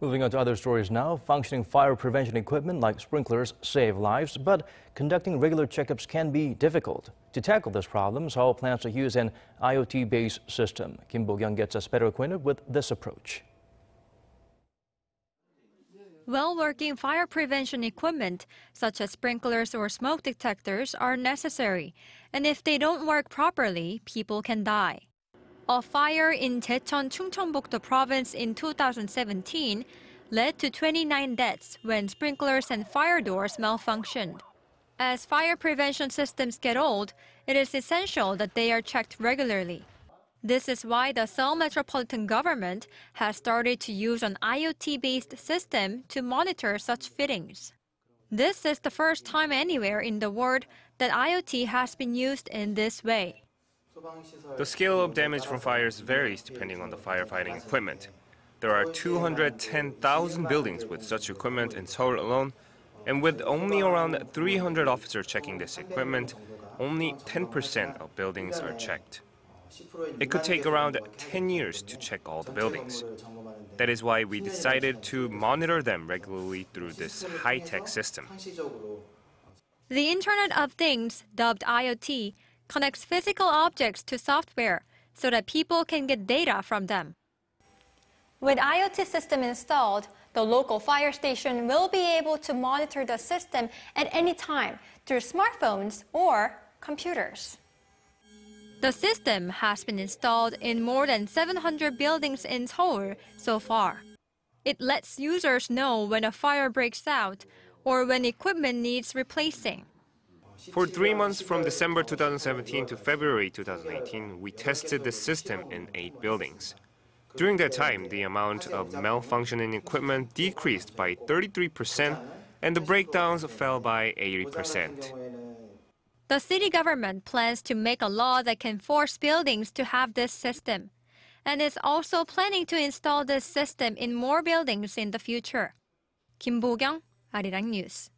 Moving on to other stories now. Functioning fire prevention equipment like sprinklers save lives, but conducting regular checkups can be difficult. To tackle this problem, Seoul plans to use an IoT-based system. Kim Bo-kyoung gets us better acquainted with this approach. Well-working fire prevention equipment, such as sprinklers or smoke detectors, are necessary. And if they don't work properly, people can die. A fire in Jecheon, Chungcheongbuk-do province in 2017 led to 29 deaths when sprinklers and fire doors malfunctioned. As fire prevention systems get old, it is essential that they are checked regularly. This is why the Seoul Metropolitan Government has started to use an IoT-based system to monitor such fittings. This is the first time anywhere in the world that IoT has been used in this way. The scale of damage from fires varies depending on the firefighting equipment. There are 210,000 buildings with such equipment in Seoul alone, and with only around 300 officers checking this equipment, only 10% of buildings are checked. It could take around 10 years to check all the buildings. That is why we decided to monitor them regularly through this high-tech system. The Internet of Things, dubbed IoT, connects physical objects to software so that people can get data from them. With IoT system installed, the local fire station will be able to monitor the system at any time through smartphones or computers. The system has been installed in more than 700 buildings in Seoul so far. It lets users know when a fire breaks out or when equipment needs replacing. For three months from December 2017 to February 2018, we tested the system in eight buildings. During that time, the amount of malfunctioning equipment decreased by 33% and the breakdowns fell by 80%. The city government plans to make a law that can force buildings to have this system, and is also planning to install this system in more buildings in the future. Kim Bo-kyoung, Arirang News.